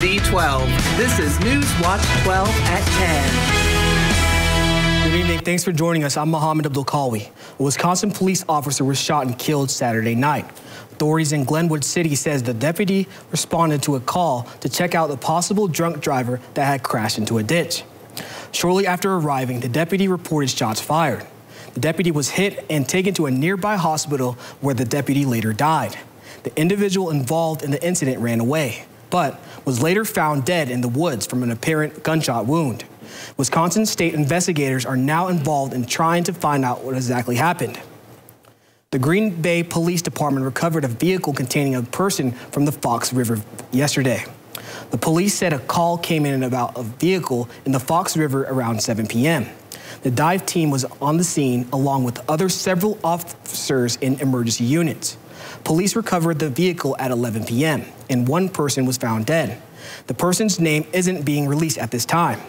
D12. This is News Watch 12 at 10. Good evening. Thanks for joining us. I'm Mohammed Abdul Kalwi. A Wisconsin police officer was shot and killed Saturday night. Authorities in Glenwood City says the deputy responded to a call to check out the possible drunk driver that had crashed into a ditch. Shortly after arriving, the deputy reported shots fired. The deputy was hit and taken to a nearby hospital where the deputy later died. The individual involved in the incident ran away, but was later found dead in the woods from an apparent gunshot wound. Wisconsin state investigators are now involved in trying to find out what exactly happened. The Green Bay Police Department recovered a vehicle containing a person from the Fox River yesterday. The police said a call came in about a vehicle in the Fox River around 7 p.m. The dive team was on the scene along with other several officers in emergency units. Police recovered the vehicle at 11 p.m. and one person was found dead. The person's name isn't being released at this time.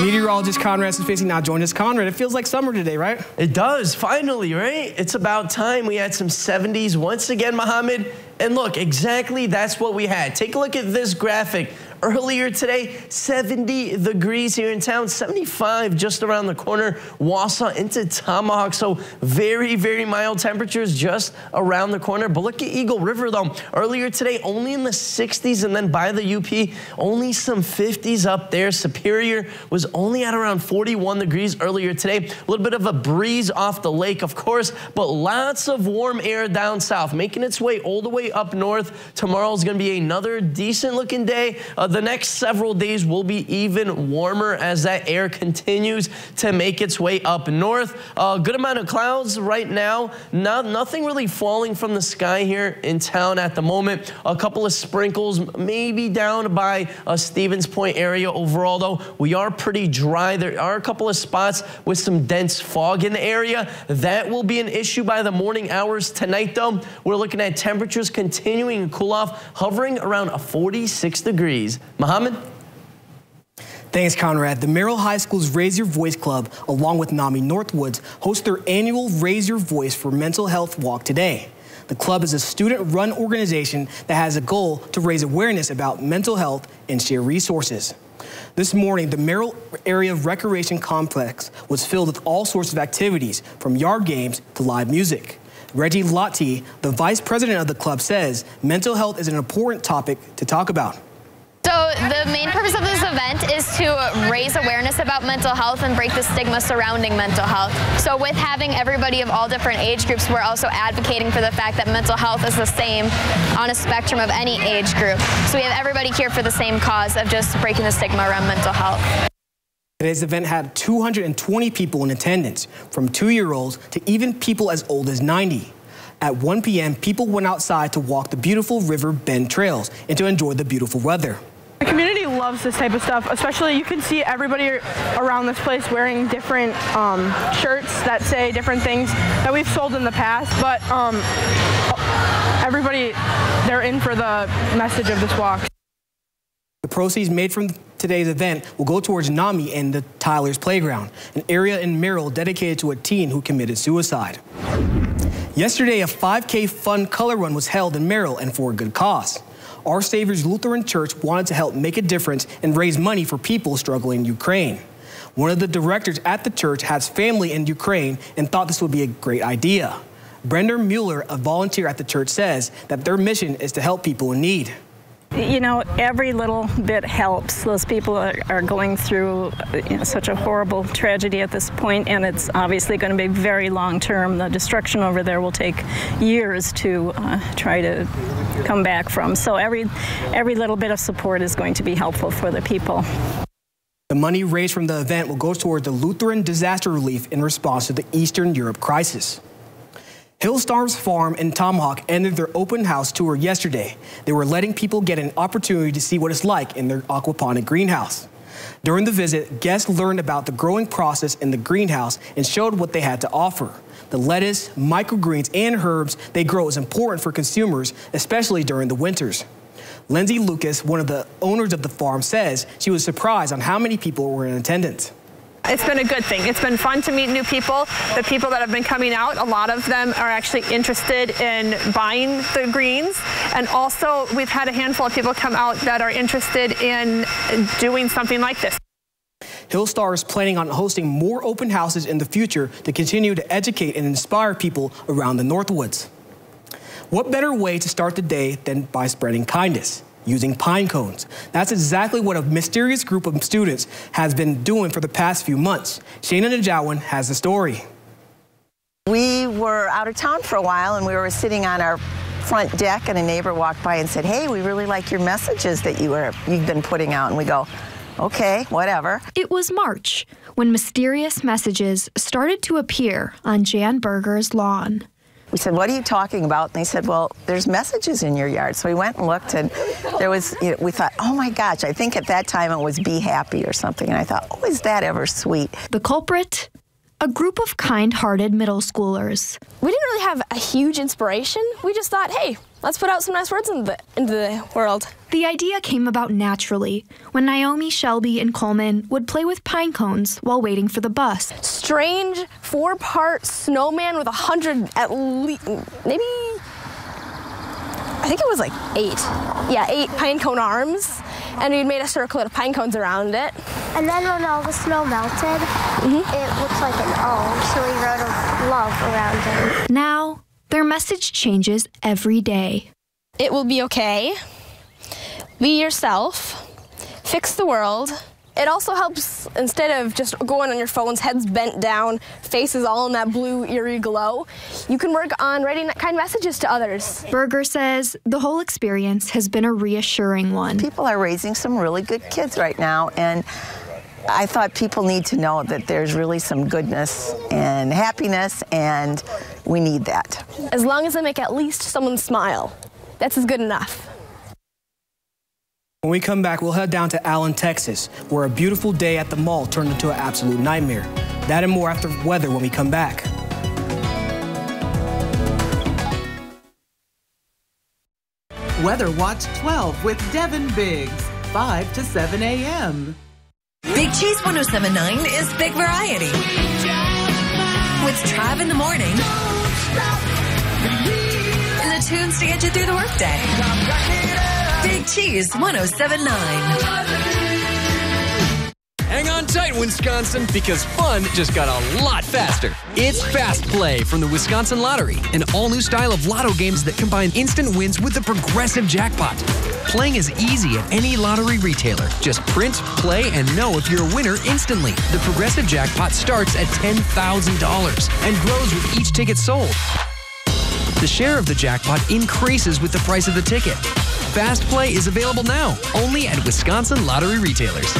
Meteorologist Conrad Spacey now joined us. Conrad, it feels like summer today, right? It does, finally, right? It's about time we had some 70s once again, Mohammed. And look, exactly that's what we had. Take a look at this graphic. Earlier today, 70 degrees here in town, 75 just around the corner, Wausau into Tomahawk. So very, very mild temperatures just around the corner. But look at Eagle River though. Earlier today, only in the 60s and then by the UP, only some 50s up there. Superior was only at around 41 degrees earlier today. A little bit of a breeze off the lake, of course, but lots of warm air down south, making its way all the way up north. Tomorrow is going to be another decent looking day. Uh, the next several days will be even warmer as that air continues to make its way up north. A uh, good amount of clouds right now. Not, nothing really falling from the sky here in town at the moment. A couple of sprinkles, maybe down by uh, Stevens Point area. Overall, though, we are pretty dry. There are a couple of spots with some dense fog in the area. That will be an issue by the morning hours tonight, though. We're looking at temperatures continuing to cool off, hovering around 46 degrees. Mohammed? Thanks, Conrad. The Merrill High School's Raise Your Voice Club, along with NAMI Northwoods, host their annual Raise Your Voice for Mental Health Walk today. The club is a student-run organization that has a goal to raise awareness about mental health and share resources. This morning, the Merrill Area Recreation Complex was filled with all sorts of activities, from yard games to live music. Reggie Lotti, the vice president of the club, says mental health is an important topic to talk about. So the main purpose of this event is to raise awareness about mental health and break the stigma surrounding mental health. So with having everybody of all different age groups, we're also advocating for the fact that mental health is the same on a spectrum of any age group. So we have everybody here for the same cause of just breaking the stigma around mental health. Today's event had 220 people in attendance, from two-year-olds to even people as old as 90. At 1 p.m., people went outside to walk the beautiful River Bend trails and to enjoy the beautiful weather. The community loves this type of stuff, especially you can see everybody around this place wearing different um, shirts that say different things that we've sold in the past, but um, everybody, they're in for the message of this walk. The proceeds made from today's event will go towards NAMI and the Tyler's Playground, an area in Merrill dedicated to a teen who committed suicide. Yesterday, a 5K fun color run was held in Merrill and for a good cause. Our Savior's Lutheran Church wanted to help make a difference and raise money for people struggling in Ukraine. One of the directors at the church has family in Ukraine and thought this would be a great idea. Brenda Mueller, a volunteer at the church, says that their mission is to help people in need. You know, every little bit helps. Those people are, are going through you know, such a horrible tragedy at this point, and it's obviously going to be very long term. The destruction over there will take years to uh, try to come back from. So every every little bit of support is going to be helpful for the people. The money raised from the event will go toward the Lutheran disaster relief in response to the Eastern Europe crisis. Hillstars Farm in Tomahawk ended their open house tour yesterday. They were letting people get an opportunity to see what it's like in their aquaponic greenhouse. During the visit, guests learned about the growing process in the greenhouse and showed what they had to offer. The lettuce, microgreens, and herbs they grow is important for consumers, especially during the winters. Lindsay Lucas, one of the owners of the farm, says she was surprised on how many people were in attendance. It's been a good thing. It's been fun to meet new people. The people that have been coming out, a lot of them are actually interested in buying the greens. And also, we've had a handful of people come out that are interested in doing something like this. Hillstar is planning on hosting more open houses in the future to continue to educate and inspire people around the Northwoods. What better way to start the day than by spreading kindness? Using pine cones. That's exactly what a mysterious group of students has been doing for the past few months. Shana Najawan has the story. We were out of town for a while and we were sitting on our front deck and a neighbor walked by and said, hey, we really like your messages that you were, you've been putting out. And we go, okay, whatever. It was March when mysterious messages started to appear on Jan Berger's lawn. We said, what are you talking about? And they said, well, there's messages in your yard. So we went and looked and there was, you know, we thought, oh my gosh, I think at that time it was be happy or something. And I thought, oh, is that ever sweet? The culprit? A group of kind hearted middle schoolers. We didn't really have a huge inspiration. We just thought, hey, let's put out some nice words into the, into the world. The idea came about naturally when Naomi, Shelby, and Coleman would play with pine cones while waiting for the bus. Strange four part snowman with a hundred at least, maybe, I think it was like eight. Yeah, eight pine cone arms. And we'd made a circle of pine cones around it. And then when all the snow melted, Mhm. it looked like an O, so we wrote a love around it. Now, their message changes every day. It will be okay. Be yourself. Fix the world. It also helps instead of just going on your phones, heads bent down, faces all in that blue eerie glow. You can work on writing that kind messages to others. Berger says the whole experience has been a reassuring one. People are raising some really good kids right now. And I thought people need to know that there's really some goodness and happiness, and we need that. As long as I make at least someone smile, that's as good enough. When we come back, we'll head down to Allen, Texas, where a beautiful day at the mall turned into an absolute nightmare. That and more after weather when we come back. Weather Watch 12 with Devin Biggs, 5 to 7 a.m. Big Cheese 1079 is Big Variety. With Trav in the morning. And the tunes to get you through the workday. Big Cheese 1079. Hang on tight, Wisconsin, because fun just got a lot faster. It's Fast Play from the Wisconsin Lottery, an all new style of lotto games that combine instant wins with the progressive jackpot. Playing is easy at any lottery retailer. Just print, play, and know if you're a winner instantly. The progressive jackpot starts at $10,000 and grows with each ticket sold. The share of the jackpot increases with the price of the ticket. Fast Play is available now only at Wisconsin lottery retailers.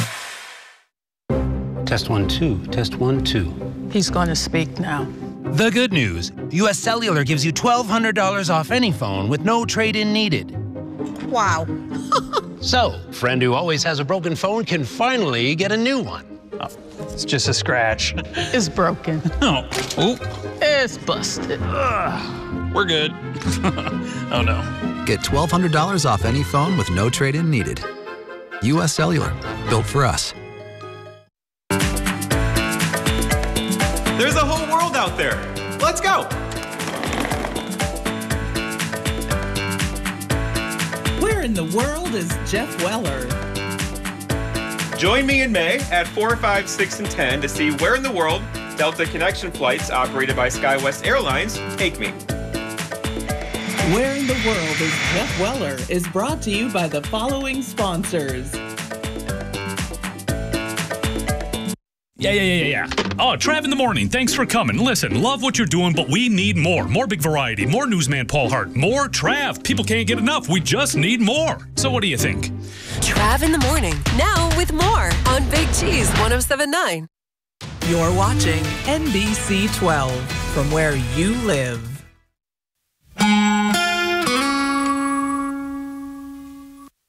Test one, two. Test one, two. He's going to speak now. The good news US Cellular gives you $1,200 off any phone with no trade in needed. Wow. So, friend who always has a broken phone can finally get a new one. Oh, it's just a scratch. It's broken. Oh. Oop. It's busted. We're good. oh no. Get $1,200 off any phone with no trade in needed. US Cellular, built for us. There's a whole world out there. Let's go. Where in the world is Jeff Weller? Join me in May at 4, 5, 6, and 10 to see where in the world Delta Connection flights operated by SkyWest Airlines take me. Where in the world is Jeff Weller is brought to you by the following sponsors. Yeah, yeah, yeah, yeah, yeah. Oh, Trav in the morning. Thanks for coming. Listen, love what you're doing, but we need more. More big variety. More newsman Paul Hart. More Trav. People can't get enough. We just need more. So what do you think? Trav in the morning. Now with more on Big Cheese 1079. You're watching NBC 12 from where you live.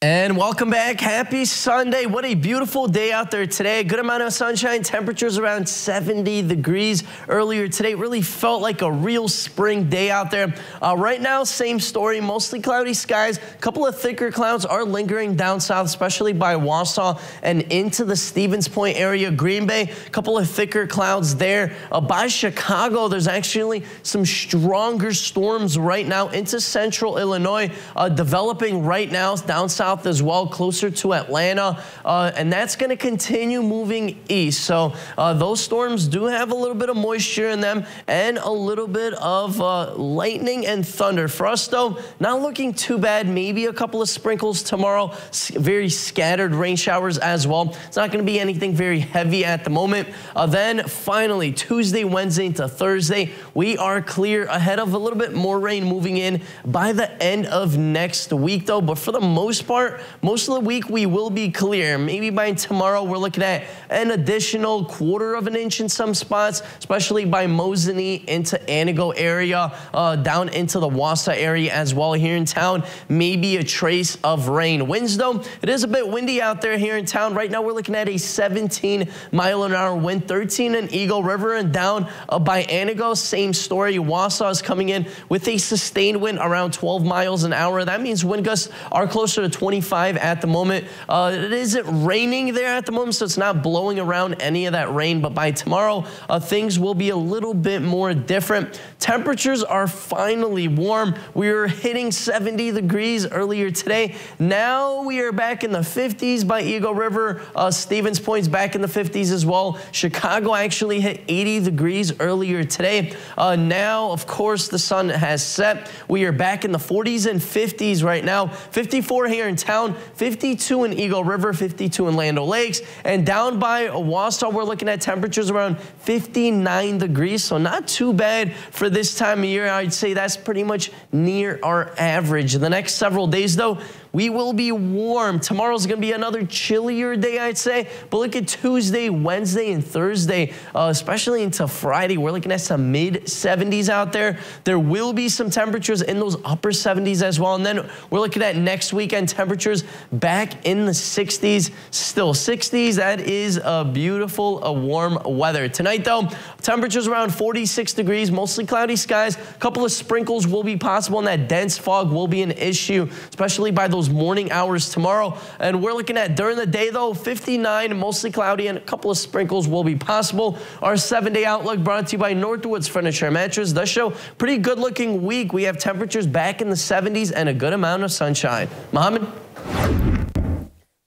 And welcome back. Happy Sunday. What a beautiful day out there today. Good amount of sunshine. Temperatures around 70 degrees earlier today. Really felt like a real spring day out there. Uh, right now, same story. Mostly cloudy skies. A couple of thicker clouds are lingering down south, especially by Wausau and into the Stevens Point area. Green Bay, a couple of thicker clouds there. Uh, by Chicago, there's actually some stronger storms right now into central Illinois, uh, developing right now down south south as well, closer to Atlanta, uh, and that's going to continue moving east. So uh, those storms do have a little bit of moisture in them and a little bit of uh, lightning and thunder. For us, though, not looking too bad. Maybe a couple of sprinkles tomorrow, very scattered rain showers as well. It's not going to be anything very heavy at the moment. Uh, then finally, Tuesday, Wednesday into Thursday, we are clear ahead of a little bit more rain moving in by the end of next week, though. But for the most part, part, most of the week we will be clear. Maybe by tomorrow we're looking at an additional quarter of an inch in some spots, especially by Mosinee into Antigo area, uh, down into the Wausau area as well here in town. Maybe a trace of rain. Winds though, it is a bit windy out there here in town. Right now we're looking at a 17 mile an hour wind, 13 in Eagle River and down uh, by Antigo. Same story. Wausau is coming in with a sustained wind around 12 miles an hour. That means wind gusts are closer to 20 25 at the moment. Uh, it isn't raining there at the moment, so it's not blowing around any of that rain. But by tomorrow, uh, things will be a little bit more different. Temperatures are finally warm. We were hitting 70 degrees earlier today. Now we are back in the 50s by Eagle River. Uh, Stevens Point's back in the 50s as well. Chicago actually hit 80 degrees earlier today. Uh, now, of course, the sun has set. We are back in the 40s and 50s right now. 54 here in town, 52 in Eagle River, 52 in Land Lakes, and down by Wausau, we're looking at temperatures around 59 degrees, so not too bad for this time of year. I'd say that's pretty much near our average. The next several days, though, we will be warm. Tomorrow's going to be another chillier day, I'd say. But look at Tuesday, Wednesday, and Thursday, uh, especially into Friday. We're looking at some mid 70s out there. There will be some temperatures in those upper 70s as well. And then we're looking at next weekend temperatures back in the 60s, still 60s. That is a beautiful, a warm weather. Tonight, though, temperatures around 46 degrees, mostly cloudy skies. A couple of sprinkles will be possible, and that dense fog will be an issue, especially by those morning hours tomorrow. And we're looking at during the day, though, 59, mostly cloudy, and a couple of sprinkles will be possible. Our seven day outlook brought to you by Northwoods Furniture Mattress does show pretty good looking week. We have temperatures back in the 70s and a good amount of sunshine. Mohammed?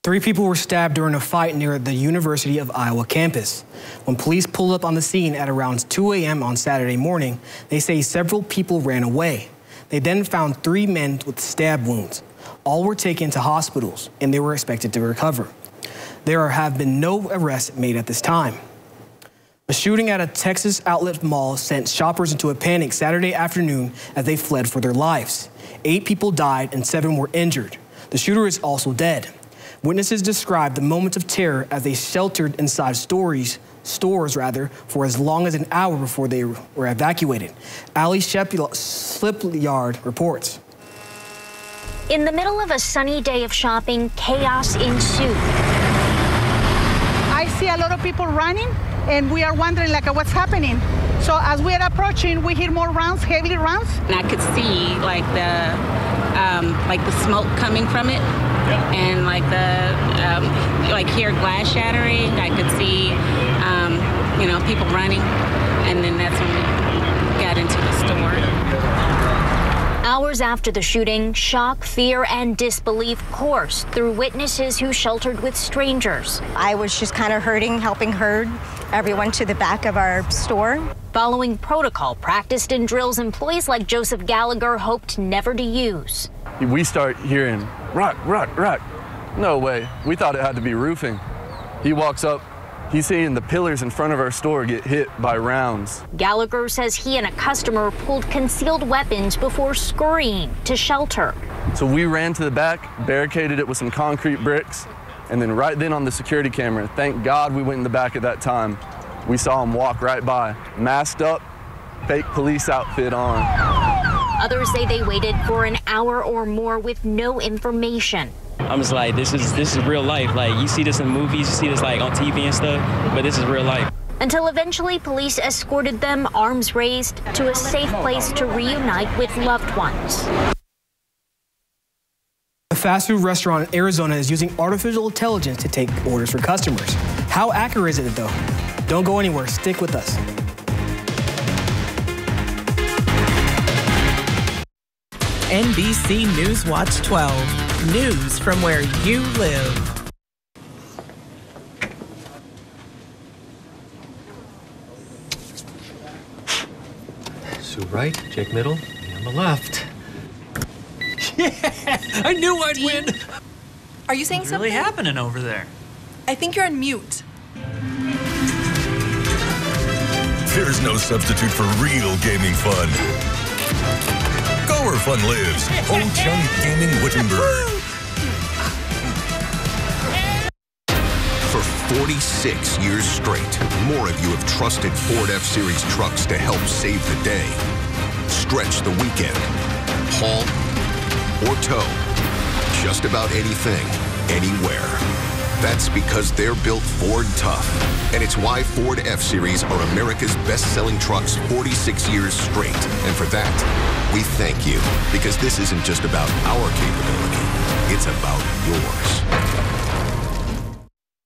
Three people were stabbed during a fight near the University of Iowa campus. When police pulled up on the scene at around 2 a.m. on Saturday morning, they say several people ran away. They then found three men with stab wounds. All were taken to hospitals and they were expected to recover. There have been no arrests made at this time. A shooting at a Texas outlet mall sent shoppers into a panic Saturday afternoon as they fled for their lives. Eight people died and seven were injured. The shooter is also dead. Witnesses described the moments of terror as they sheltered inside stories, stores rather, for as long as an hour before they were evacuated. Ali Slipyard reports. In the middle of a sunny day of shopping, chaos ensued. I see a lot of people running, and we are wondering like what's happening. So as we are approaching, we hear more rounds, heavy rounds. And I could see like the um, like the smoke coming from it, and like the um, like hear glass shattering. I could see um, you know people running, and then that's when we got into the store. Hours after the shooting, shock, fear, and disbelief coursed through witnesses who sheltered with strangers. I was just kind of hurting, helping herd everyone to the back of our store. Following protocol practiced in drills employees like Joseph Gallagher hoped never to use. We start hearing rock, rock, rock. No way. We thought it had to be roofing. He walks up, He's seeing the pillars in front of our store get hit by rounds. Gallagher says he and a customer pulled concealed weapons before scurrying to shelter. So we ran to the back, barricaded it with some concrete bricks, and then right then on the security camera, thank God we went in the back at that time. We saw him walk right by, masked up, fake police outfit on. Others say they waited for an hour or more with no information. I'm just like, this is this is real life. Like you see this in movies, you see this like on TV and stuff, but this is real life. Until eventually police escorted them, arms raised, to a safe place to reunite with loved ones. A fast food restaurant in Arizona is using artificial intelligence to take orders for customers. How accurate is it though? Don't go anywhere, stick with us. NBC News Watch 12. News from where you live. Sue right, Jake middle, me on the left. Yeah, I knew I'd win. Are you saying What's something? really happening over there? I think you're on mute. There's no substitute for real gaming fun. Where fun lives. Ho Chung Gaming Wittenberg. For 46 years straight, more of you have trusted Ford F-Series trucks to help save the day. Stretch the weekend. Haul or tow. Just about anything, anywhere. That's because they're built Ford tough. And it's why Ford F-Series are America's best-selling trucks 46 years straight. And for that, we thank you. Because this isn't just about our capability. It's about yours.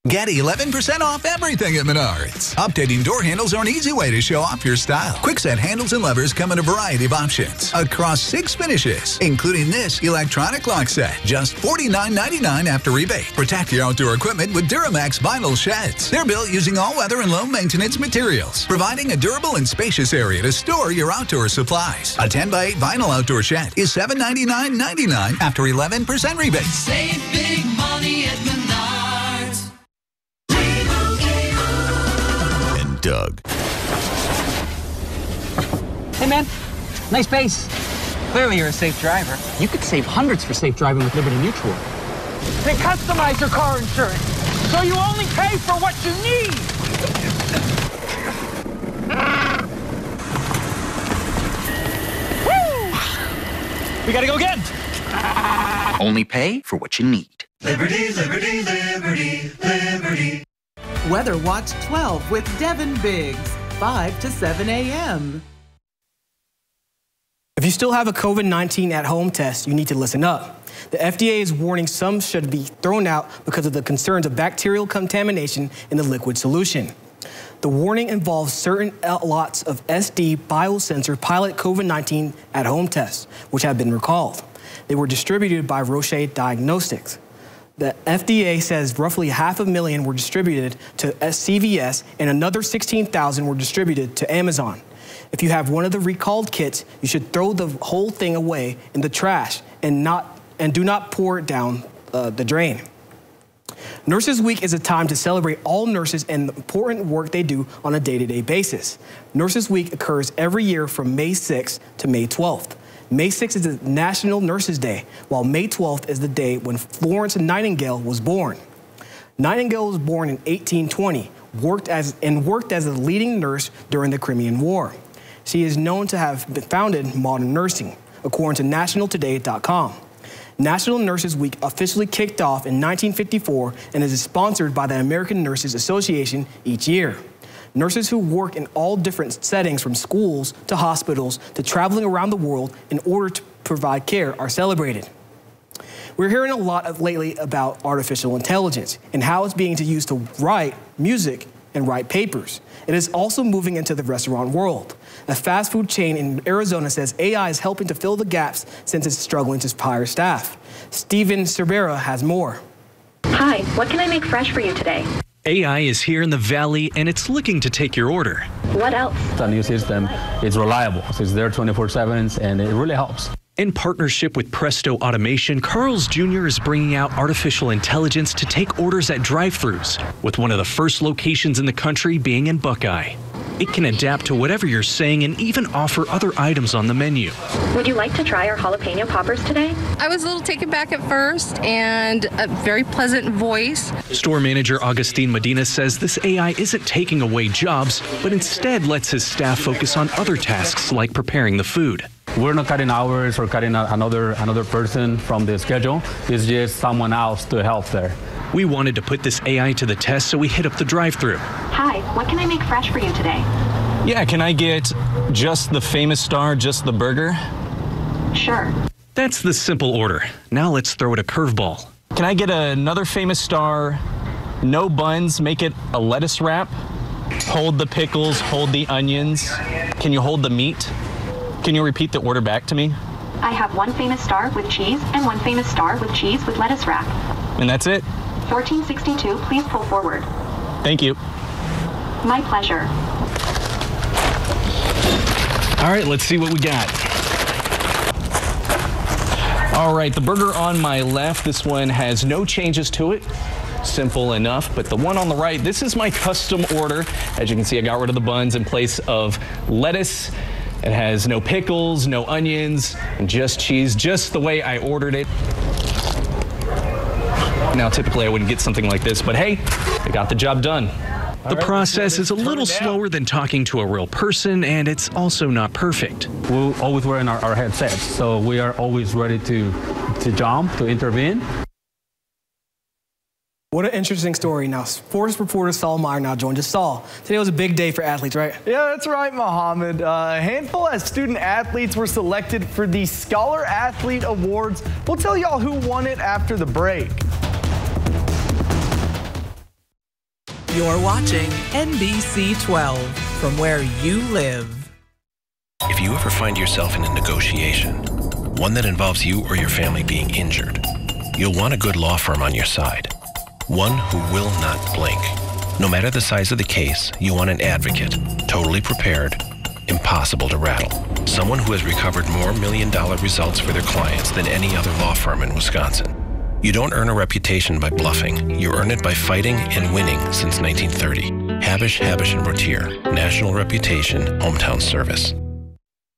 Get 11% off everything at Menards. Updating door handles are an easy way to show off your style. Kwikset handles and levers come in a variety of options across six finishes, including this electronic lock set. Just $49.99 after rebate. Protect your outdoor equipment with Duramax vinyl sheds. They're built using all-weather and low-maintenance materials, providing a durable and spacious area to store your outdoor supplies. A 10 by 8 vinyl outdoor shed is $799.99 after 11% rebate. Save big money at Menards. Nice base. Clearly, you're a safe driver. You could save hundreds for safe driving with Liberty Mutual. They customize your car insurance, so you only pay for what you need. Woo! We gotta go again. Only pay for what you need. Liberty, liberty, liberty, liberty. Weather Watch 12 with Devin Biggs, 5 to 7 a.m. If you still have a COVID 19 at home test, you need to listen up. The FDA is warning some should be thrown out because of the concerns of bacterial contamination in the liquid solution. The warning involves certain lots of SD biosensor pilot COVID 19 at home tests, which have been recalled. They were distributed by Roche Diagnostics. The FDA says roughly half a million were distributed to CVS and another 16,000 were distributed to Amazon. If you have one of the recalled kits, you should throw the whole thing away in the trash and, not, and do not pour it down uh, the drain. Nurses Week is a time to celebrate all nurses and the important work they do on a day to day basis. Nurses Week occurs every year from May 6th to May 12th. May 6th is the National Nurses Day, while May 12th is the day when Florence Nightingale was born. Nightingale was born in 1820 worked as, and worked as a leading nurse during the Crimean War. She is known to have founded modern nursing, according to nationaltoday.com. National Nurses Week officially kicked off in 1954 and is sponsored by the American Nurses Association each year. Nurses who work in all different settings, from schools to hospitals to traveling around the world in order to provide care, are celebrated. We're hearing a lot of lately about artificial intelligence and how it's being used to write music and write papers. It is also moving into the restaurant world. A fast food chain in Arizona says AI is helping to fill the gaps since it's struggling to hire staff. Steven Cervera has more. Hi, what can I make fresh for you today? AI is here in the valley and it's looking to take your order. What else? The new system is reliable, so it's there 24 7 and it really helps. In partnership with Presto Automation, Carl's Jr. is bringing out artificial intelligence to take orders at drive throughs, with one of the first locations in the country being in Buckeye. It can adapt to whatever you're saying and even offer other items on the menu. Would you like to try our jalapeno poppers today? I was a little taken back at first and a very pleasant voice. Store manager Augustine Medina says this AI isn't taking away jobs, but instead lets his staff focus on other tasks like preparing the food. We're not cutting hours or cutting a, another another person from the schedule. It's just someone else to help there. We wanted to put this AI to the test, so we hit up the drive-through. Hi, what can I make fresh for you today? Yeah, can I get just the famous star, just the burger? Sure. That's the simple order. Now let's throw it a curveball. Can I get another famous star, no buns, make it a lettuce wrap? Hold the pickles, hold the onions. Can you hold the meat? Can you repeat the order back to me? I have one famous star with cheese and one famous star with cheese with lettuce wrap. And that's it? 1462, please pull forward. Thank you. My pleasure. All right, let's see what we got. All right, the burger on my left, this one has no changes to it. Simple enough, but the one on the right, this is my custom order. As you can see, I got rid of the buns in place of lettuce. It has no pickles, no onions, and just cheese, just the way I ordered it. Now, typically I wouldn't get something like this, but hey, I got the job done. The process is a little slower than talking to a real person, and it's also not perfect. We're always wearing our, our headsets, so we are always ready to, to jump, to intervene. What an interesting story. Now, sports reporter Saul Meyer now joined us. Saul, today was a big day for athletes, right? Yeah, that's right, Mohammed. Uh, a handful of student athletes were selected for the Scholar Athlete Awards. We'll tell y'all who won it after the break. You're watching NBC 12 from where you live. If you ever find yourself in a negotiation, one that involves you or your family being injured, you'll want a good law firm on your side. One who will not blink. No matter the size of the case, you want an advocate, totally prepared, impossible to rattle. Someone who has recovered more million dollar results for their clients than any other law firm in Wisconsin. You don't earn a reputation by bluffing. You earn it by fighting and winning since 1930. Habush, Habush, and Rottier. National reputation, hometown service.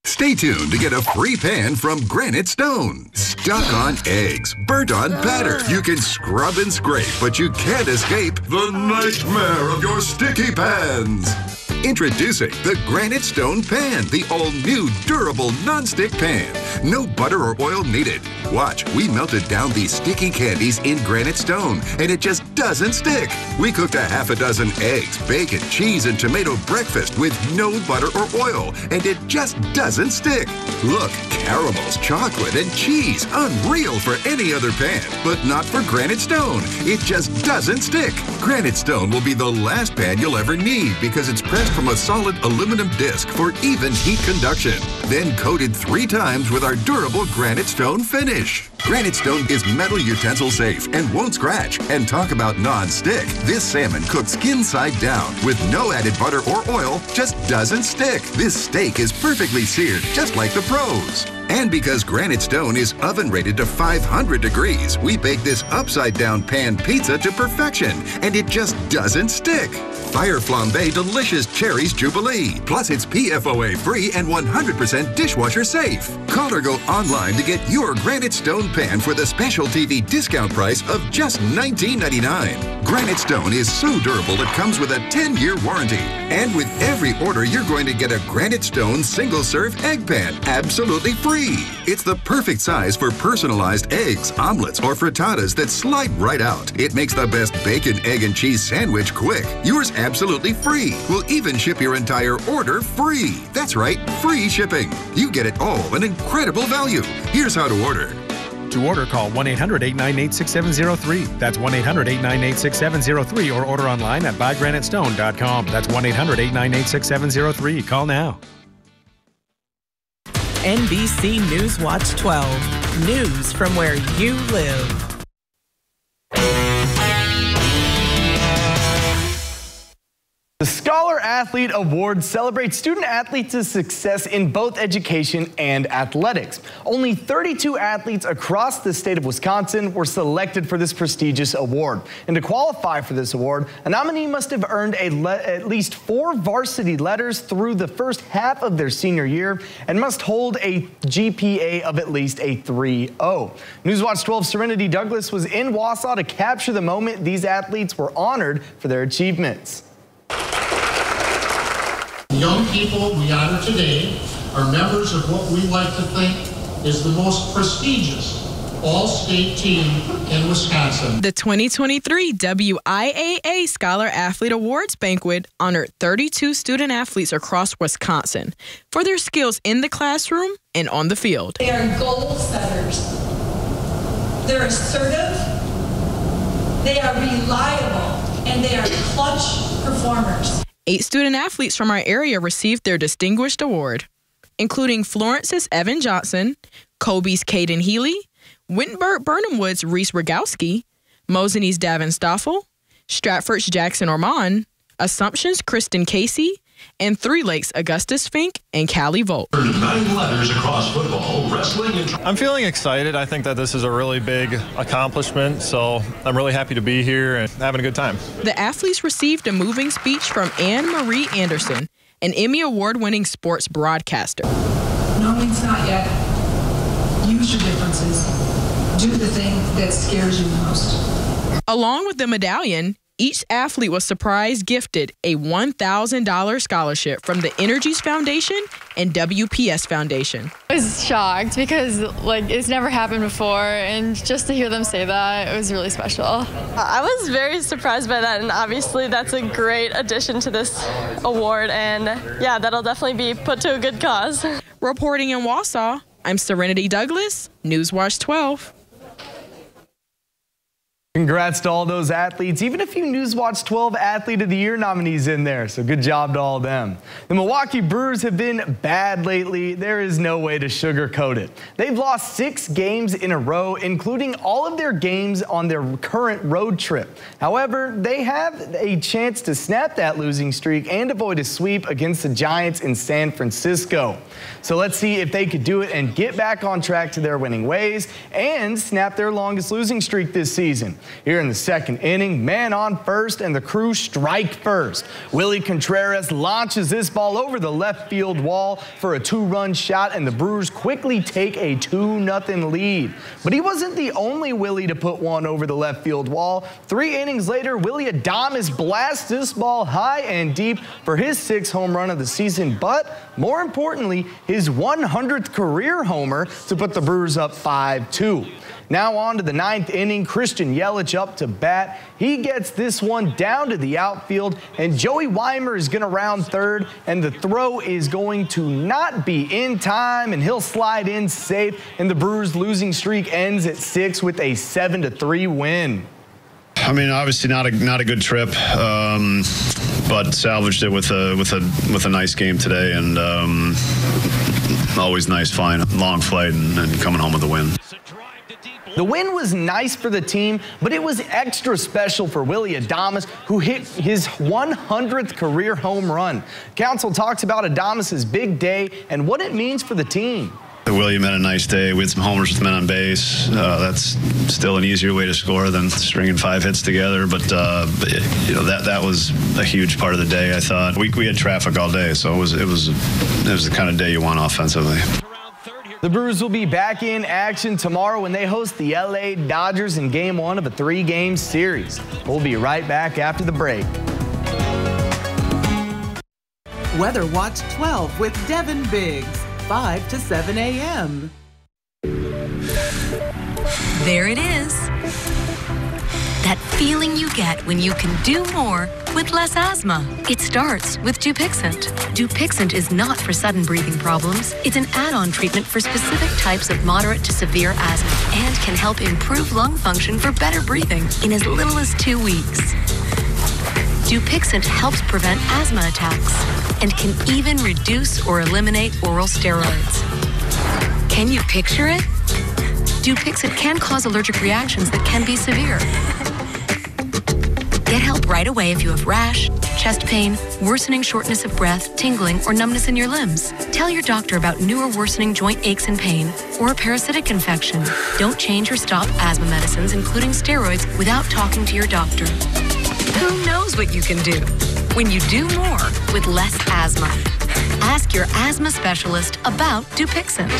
Stay tuned to get a free pan from Granite Stone. Stuck on eggs, burnt on batter. You can scrub and scrape, but you can't escape the nightmare of your sticky pans. Introducing the Granite Stone Pan, the all new durable non-stick pan. No butter or oil needed. Watch, we melted down these sticky candies in Granite Stone, and it just doesn't stick. We cooked a half a dozen eggs, bacon, cheese, and tomato breakfast with no butter or oil, and it just doesn't stick. Look, caramels, chocolate, and cheese. Unreal for any other pan, but not for Granite Stone. It just doesn't stick. Granite Stone will be the last pan you'll ever need because it's pressed from a solid aluminum disc for even heat conduction, then coated three times with our durable Granite Stone finish. Granite Stone is metal utensil safe and won't scratch. And talk about non-stick. This salmon cooked skin side down with no added butter or oil just doesn't stick. This steak is perfectly seared, just like the pros. And because Granite Stone is oven rated to 500 degrees, we bake this upside down pan pizza to perfection, and it just doesn't stick. Fire Flambe Delicious Cherries Jubilee. Plus, it's PFOA free and 100% dishwasher safe. Call or go online to get your Granite Stone pan for the special TV discount price of just $19.99. Granite Stone is so durable it comes with a 10 year warranty. And with every order, you're going to get a Granite Stone single serve egg pan absolutely free. It's the perfect size for personalized eggs, omelets, or frittatas that slide right out. It makes the best bacon, egg, and cheese sandwich quick. Yours absolutely free. We'll even ship your entire order free. That's right, free shipping. You get it all an incredible value. Here's how to order. To order, call 1 800 898 6703. That's 1 800 898 6703 or order online at buygranitestone.com. That's 1 800 898 6703. Call now. NBC News Watch 12. News from where you live. Athlete Award celebrates student athletes' success in both education and athletics. Only 32 athletes across the state of Wisconsin were selected for this prestigious award. And to qualify for this award, a nominee must have earned at least four varsity letters through the first half of their senior year and must hold a GPA of at least a 3.0. Newswatch 12 Serenity Douglas was in Wausau to capture the moment these athletes were honored for their achievements. Young people we honor today are members of what we like to think is the most prestigious all-state team in Wisconsin. The 2023 WIAA Scholar Athlete Awards banquet honored 32 student athletes across Wisconsin for their skills in the classroom and on the field. They are goal setters. They're assertive, they are reliable, and they are clutch performers. Eight student athletes from our area received their distinguished award, including Florence's Evan Johnson, Colby's Caden Healy, Wittenberg Birnamwood Reese Rogowski, Mosinee's Davin Stoffel, Stratford's Jackson Ormond, Assumption's Kristen Casey, and Three Lakes Augustus Fink and Callie Volt. Nine letters across football, wrestling, and I'm feeling excited. I think that this is a really big accomplishment, so I'm really happy to be here and having a good time. The athletes received a moving speech from Anne Marie Anderson, an Emmy Award winning sports broadcaster. No means not yet. Use your differences. Do the thing that scares you most. Along with the medallion, each athlete was surprise gifted a $1,000 scholarship from the Energies Foundation and WPS Foundation. I was shocked because like it's never happened before and just to hear them say that it was really special. I was very surprised by that and obviously that's a great addition to this award and yeah, that'll definitely be put to a good cause. Reporting in Wausau, I'm Serenity Douglas, Newswatch 12. Congrats to all those athletes, even a few Newswatch 12 Athlete of the Year nominees in there, so good job to all of them. The Milwaukee Brewers have been bad lately. There is no way to sugarcoat it. They've lost six games in a row, including all of their games on their current road trip. However, they have a chance to snap that losing streak and avoid a sweep against the Giants in San Francisco. So let's see if they could do it and get back on track to their winning ways and snap their longest losing streak this season. Here in the second inning, man on first and the crew strike first. Willie Contreras launches this ball over the left field wall for a two-run shot and the Brewers quickly take a 2-0 lead. But he wasn't the only Willie to put one over the left field wall. Three innings later, Willie Adames blasts this ball high and deep for his sixth home run of the season, but more importantly, his 100th career homer to put the Brewers up 5-2. Now on to the ninth inning, Christian Yelich up to bat. He gets this one down to the outfield, and Joey Wiemer is going to round third, and the throw is going to not be in time, and he'll slide in safe, and the Brewers' losing streak ends at six with a seven-to-three win. I mean, obviously not a not a good trip, um, but salvaged it with a with a with a nice game today, and um, always nice flying long flight and, and coming home with a win. The win was nice for the team, but it was extra special for Willie Adames, who hit his 100th career home run. Counsell talks about Adames' big day and what it means for the team. William had a nice day. We had some homers with men on base. Uh, that's still an easier way to score than stringing five hits together. But uh, you know that that was a huge part of the day. I thought we, we had traffic all day, so it was it was it was the kind of day you want offensively. The Brewers will be back in action tomorrow when they host the LA Dodgers in game one of a three game series. We'll be right back after the break. Weather Watch 12 with Devin Biggs, 5 to 7 a.m. There it is. That feeling you get when you can do more with less asthma. It starts with Dupixent. Dupixent is not for sudden breathing problems. It's an add-on treatment for specific types of moderate to severe asthma and can help improve lung function for better breathing in as little as two weeks. Dupixent helps prevent asthma attacks and can even reduce or eliminate oral steroids. Can you picture it? Dupixent can cause allergic reactions that can be severe. Get help right away if you have rash, chest pain, worsening shortness of breath, tingling, or numbness in your limbs. Tell your doctor about new or worsening joint aches and pain or a parasitic infection. Don't change or stop asthma medicines, including steroids, without talking to your doctor. Who knows what you can do when you do more with less asthma? Ask your asthma specialist about Dupixent.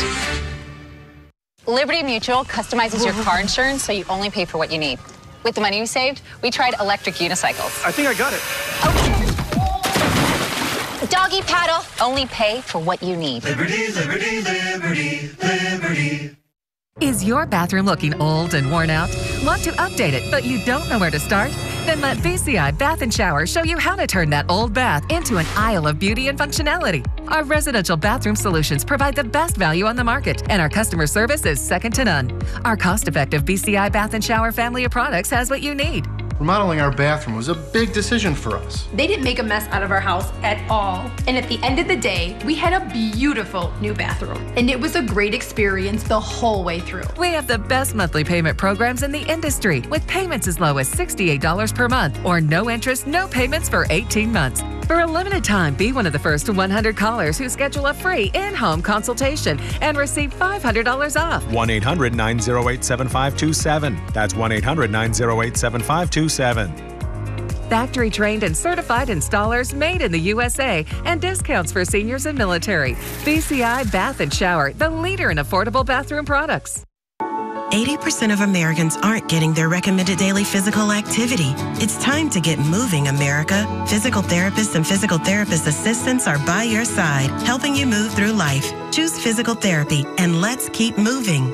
Liberty Mutual customizes your car insurance so you only pay for what you need. With the money we saved, we tried electric unicycles. I think I got it. Doggy paddle. Only pay for what you need. Liberty, liberty, liberty, liberty. Is your bathroom looking old and worn out? Want to update it, but you don't know where to start? Then let BCI Bath and Shower show you how to turn that old bath into an aisle of beauty and functionality. Our residential bathroom solutions provide the best value on the market, and our customer service is second to none. Our cost effective BCI Bath and Shower family of products has what you need. Remodeling our bathroom was a big decision for us. They didn't make a mess out of our house at all. And at the end of the day, we had a beautiful new bathroom. And it was a great experience the whole way through. We have the best monthly payment programs in the industry with payments as low as $68 per month or no interest, no payments for 18 months. For a limited time, be one of the first 100 callers who schedule a free in home consultation and receive $500 off. 1 800 908 7527. That's 1 800 908 7527. Factory trained and certified installers made in the USA and discounts for seniors and military. BCI Bath and Shower, the leader in affordable bathroom products. 80% of Americans aren't getting their recommended daily physical activity. It's time to get moving, America. Physical therapists and physical therapist assistants are by your side, helping you move through life. Choose physical therapy and let's keep moving.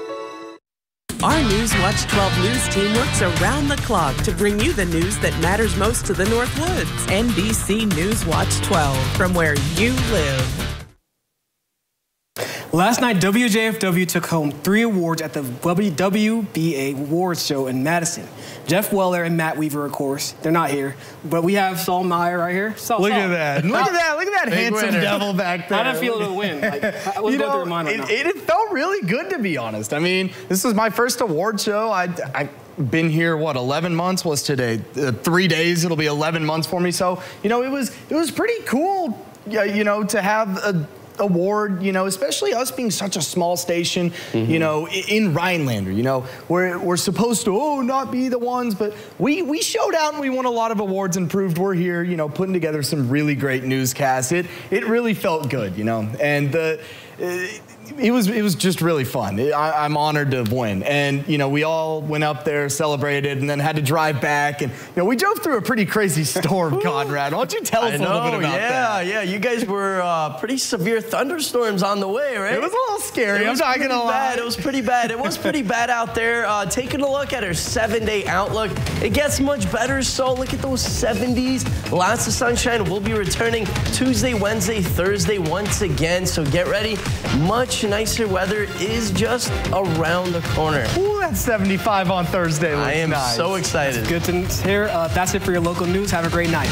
Our Newswatch 12 news team works around the clock to bring you the news that matters most to the North Woods. NBC Newswatch 12, from where you live. Last night, WJFW took home three awards at the WBA Awards Show in Madison. Jeff Weller and Matt Weaver, of course, they're not here, but we have Saul Meyer right here. Saul, Look Saul. at that. Look at that. Look at that Big handsome winner. devil back there. How did it feel to win? Like, you know, through your right it, it, it felt really good to be honest. I mean, this was my first award show. I, I been here what 11 months was today uh, three days it'll be 11 months for me so you know it was it was pretty cool yeah, you know to have a award you know especially us being such a small station you know in rhinelander you know we're, we're supposed to oh not be the ones but we we showed out and we won a lot of awards and proved we're here you know putting together some really great newscasts. It it really felt good you know and the uh, it was it was just really fun. I, I'm honored to win, and you know we all went up there, celebrated, and then had to drive back, and you know we drove through a pretty crazy storm, Conrad. Why don't you tell us I a little bit know, about yeah, that? Yeah, yeah. You guys were uh, pretty severe thunderstorms on the way, right? It was a little scary, It I'm was not pretty gonna lie. It was pretty bad. It was pretty bad out there. Uh, taking a look at our seven-day outlook, it gets much better. So look at those 70s. Lots of sunshine. We'll be returning Tuesday, Wednesday, Thursday once again. So get ready. Much nicer weather is just around the corner. Ooh, that's 75 on Thursday. I am nice. so excited. Good to hear. Uh, that's it for your local news. Have a great night.